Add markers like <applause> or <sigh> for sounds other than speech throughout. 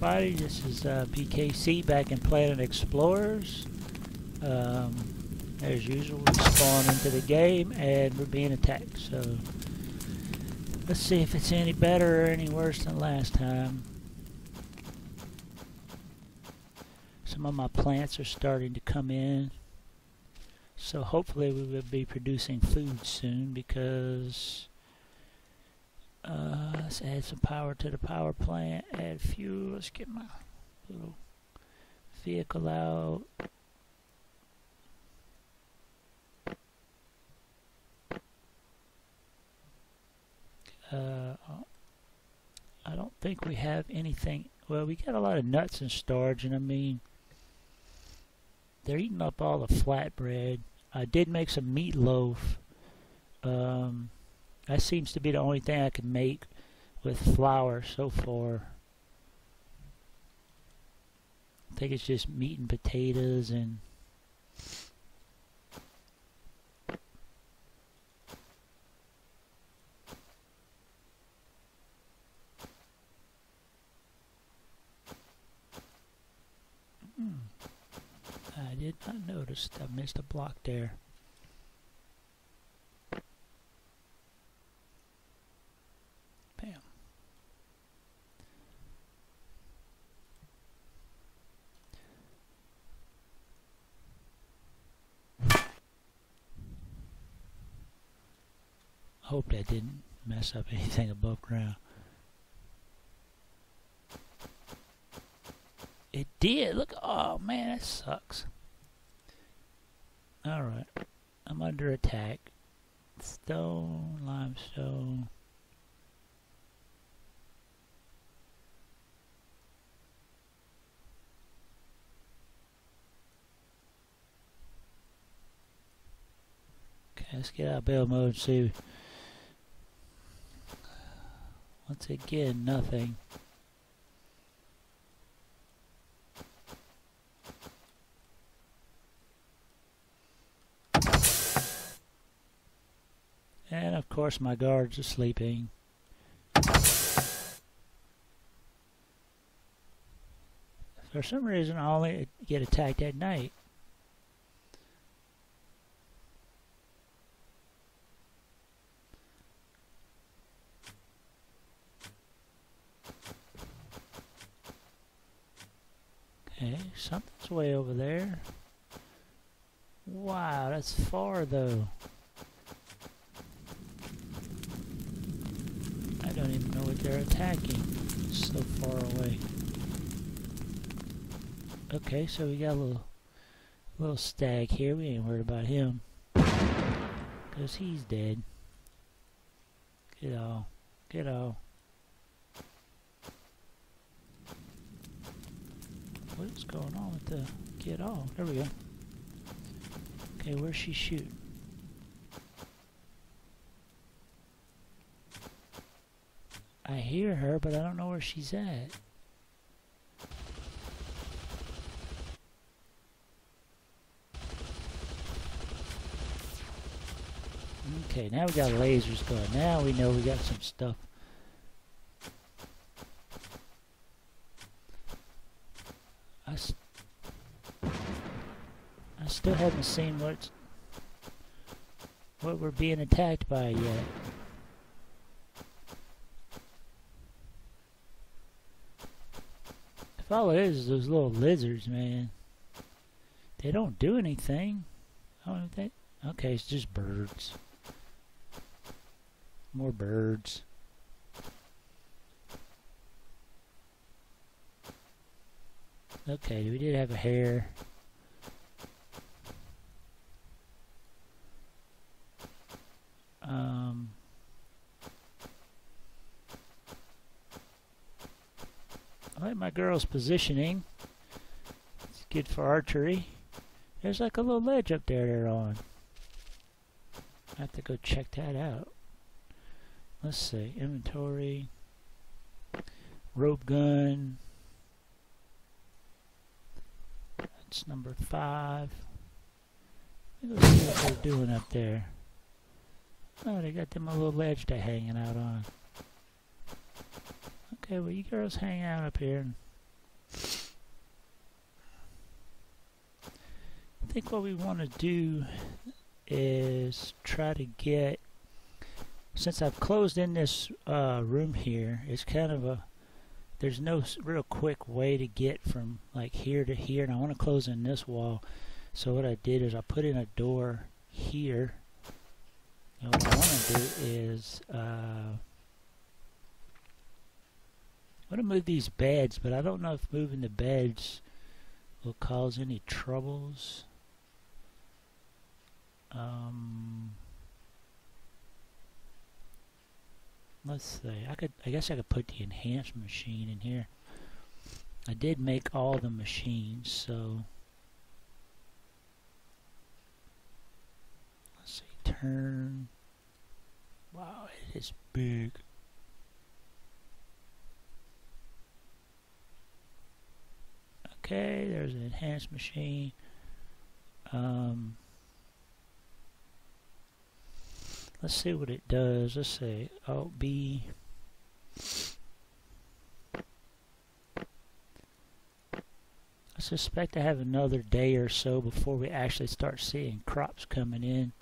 everybody. This is uh, PKC back in Planet Explorers. Um, as usual, we spawn into the game and we're being attacked. So let's see if it's any better or any worse than last time. Some of my plants are starting to come in. So hopefully we will be producing food soon because uh, let's add some power to the power plant. Add fuel. Let's get my little vehicle out. Uh, I don't think we have anything. Well, we got a lot of nuts in storage, and I mean, they're eating up all the flatbread. I did make some meatloaf. Um, that seems to be the only thing I can make with flour so far. I think it's just meat and potatoes and hmm. I did not notice I missed a block there. Hope that didn't mess up <laughs> anything above ground. It did. Look. Oh, man, that sucks. Alright. I'm under attack. Stone, limestone. Okay, let's get out of mode and see Once again, nothing. And of course my guards are sleeping. For some reason I only get attacked at night. Okay, way over there. Wow, that's far though. I don't even know what they're attacking. It's so far away. Okay, so we got a little little stag here. We ain't worried about him. Cause he's dead. Get off. Get off. What's going on with the kid? off? There we go. Okay, where's she shoot? I hear her, but I don't know where she's at. Okay, now we got lasers going. Now we know we got some stuff. Still haven't seen what what we're being attacked by yet. If all it is is those little lizards, man, they don't do anything. Oh, I don't. Okay, it's just birds. More birds. Okay, we did have a hare. Um, I like my girl's positioning. It's good for archery. There's like a little ledge up there they're on. I have to go check that out. Let's see. Inventory. Rope gun. That's number five. Let's see what they're doing up there. Oh, they got them a little ledge they're hanging out on. Okay, well you girls hang out up here and think what we want to do is try to get since I've closed in this uh, room here it's kind of a there's no real quick way to get from like here to here and I want to close in this wall. So what I did is I put in a door here and what I want to do is uh, I want to move these beds but I don't know if moving the beds will cause any troubles um, let's see. I could. I guess I could put the enhanced machine in here. I did make all the machines, so let's see. Turn. Wow, it is big. Okay, there's an enhanced machine. Um, Let's see what it does. Let's say Alt B. I suspect I have another day or so before we actually start seeing crops coming in.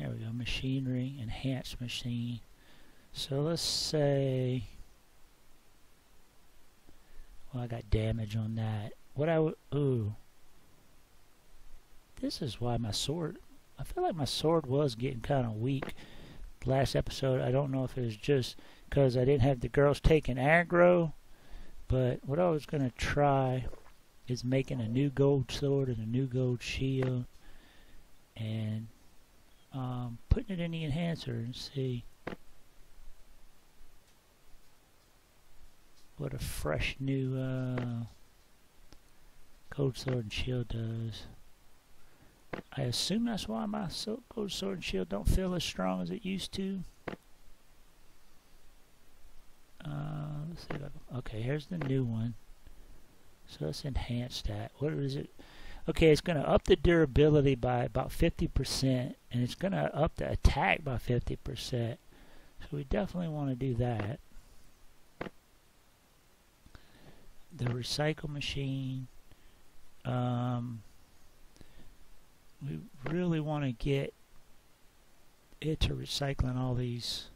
There we go, machinery, enhanced machine. So let's say, well I got damage on that. What I would, ooh. This is why my sword, I feel like my sword was getting kind of weak last episode. I don't know if it was just because I didn't have the girls taking aggro, but what I was going to try is making a new gold sword and a new gold shield and um, putting it in the enhancer and see what a fresh new uh, gold sword and shield does. I assume that's why my Silk gold sword and shield don't feel as strong as it used to. Uh, let's see okay, here's the new one. So let's enhance that. What is it? Okay, it's going to up the durability by about 50%, and it's going to up the attack by 50%. So we definitely want to do that. The recycle machine. Um, we really want to get it to recycling all these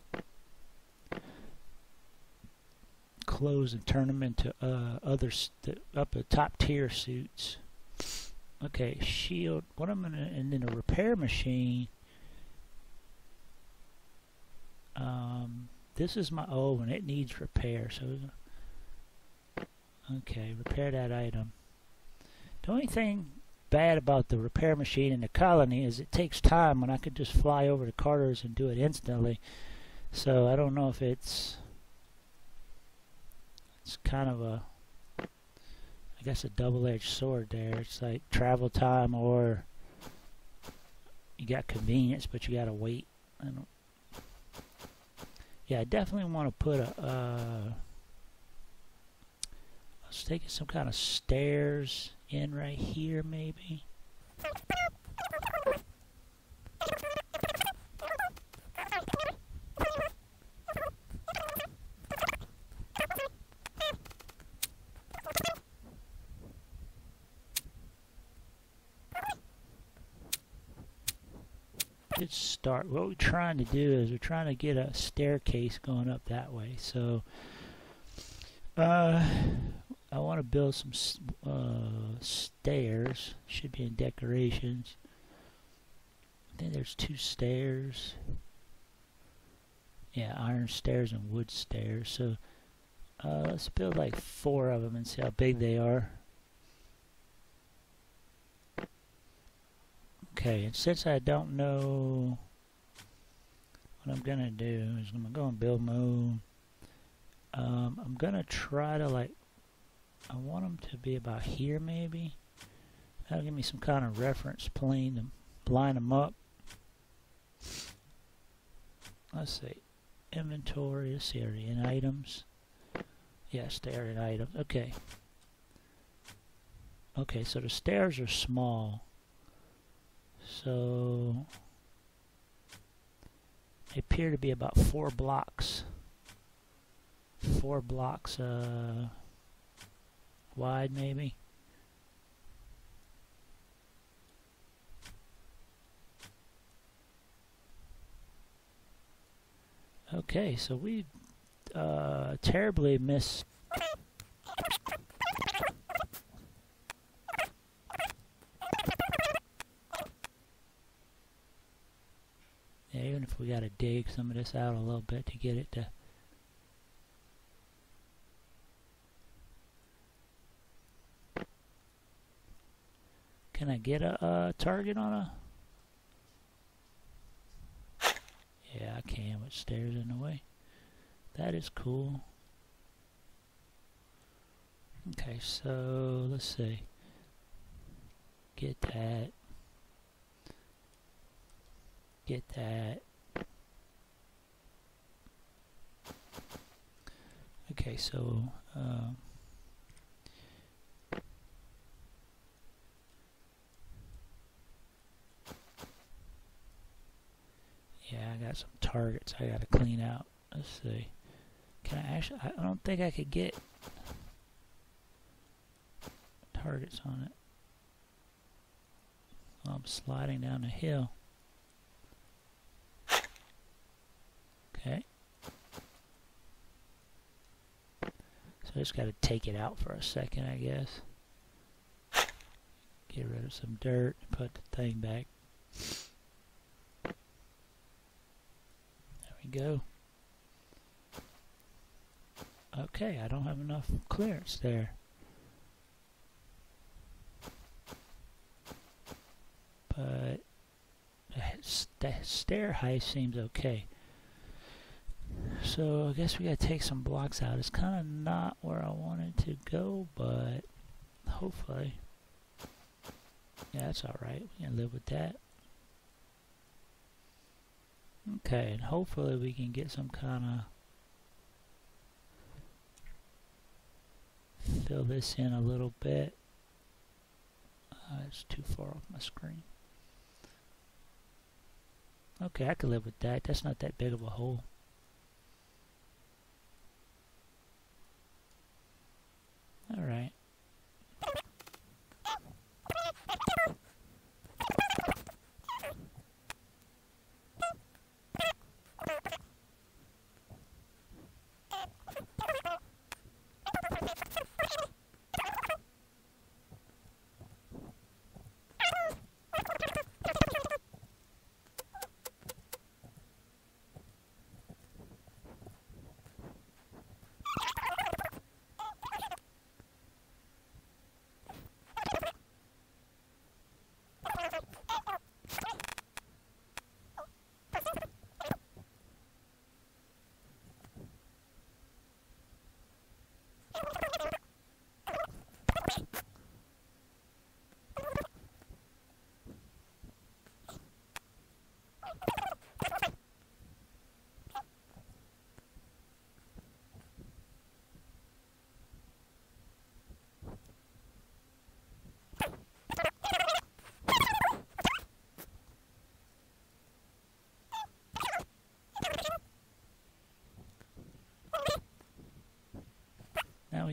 clothes and turn them into uh, other up the top tier suits. Okay, shield. What I'm gonna and then a repair machine. Um, this is my old one. It needs repair. So okay, repair that item. The only thing bad about the repair machine in the colony is it takes time when I could just fly over to Carter's and do it instantly. So I don't know if it's it's kind of a I guess a double-edged sword there. It's like travel time or you got convenience but you gotta wait. I don't yeah, I definitely want to put a uh, let's take some kind of stairs in right here maybe. Let's start. What we're trying to do is we're trying to get a staircase going up that way. So, uh, I want to build some uh, stairs. Should be in decorations. Then there's two stairs. Yeah, iron stairs and wood stairs. So uh, let's build like four of them and see how big they are. Okay, and since I don't know what I'm gonna do is I'm gonna go and build mode. Um, I'm gonna try to like I want them to be about here maybe. That'll give me some kind of reference plane to line them up. Let's see. Inventory, let's items? Yes, they are in items. Okay. Okay, so the stairs are small. So they appear to be about four blocks. Four blocks uh wide maybe. Okay, so we uh, terribly miss. Yeah, even if we got to dig some of this out a little bit to get it to Can I get a, a target on a Yeah, I can with stairs in the way. That is cool. Okay, so let's see. Get that. Get that. Okay, so um, yeah, I got some targets I gotta clean out. Let's see. Can I actually? I don't think I could get targets on it. I'm sliding down the hill. Okay. So I just got to take it out for a second, I guess. Get rid of some dirt and put the thing back. We go. Okay, I don't have enough clearance there. But the stair height seems okay. So I guess we gotta take some blocks out. It's kind of not where I wanted to go, but hopefully, yeah, that's all right. We can live with that. Okay, and hopefully we can get some kind of fill this in a little bit. Uh, it's too far off my screen. Okay, I can live with that. That's not that big of a hole. All right.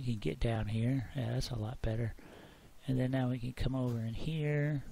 We can get down here. Yeah, that's a lot better. And then now we can come over in here.